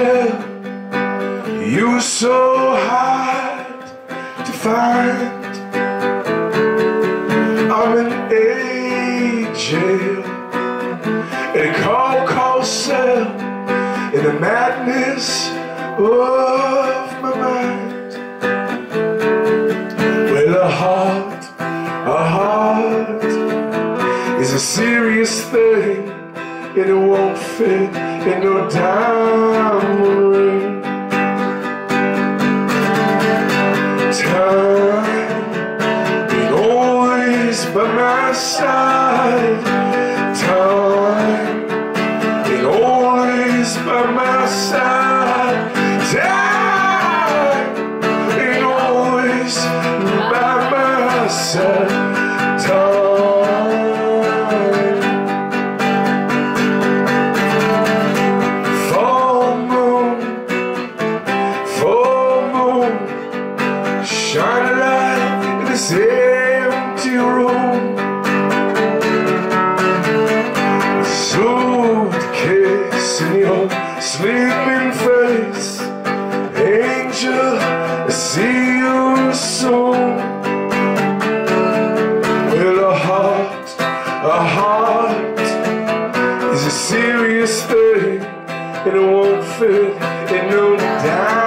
You were so hard to find. I'm an angel In a cold, cold cell In the madness of my mind. Well, a heart, a heart Is a serious thing And it won't fit in no diamond always by my side. Time Being always by my side. Time Being always by my side sleeping face Angel, I see you soon. Well, a heart, a heart Is a serious thing. And it won't fit in no diamond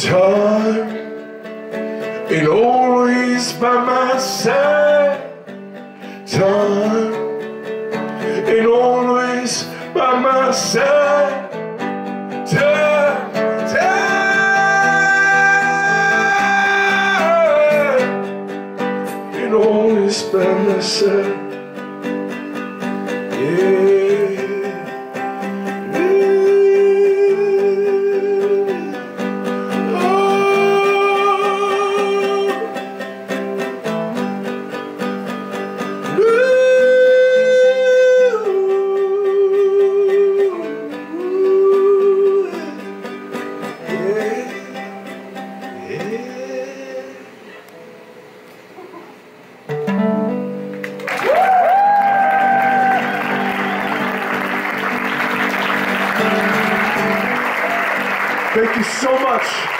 Time and always by my side. Time and always by my side. Time, time ain't always by my side. Thank you so much.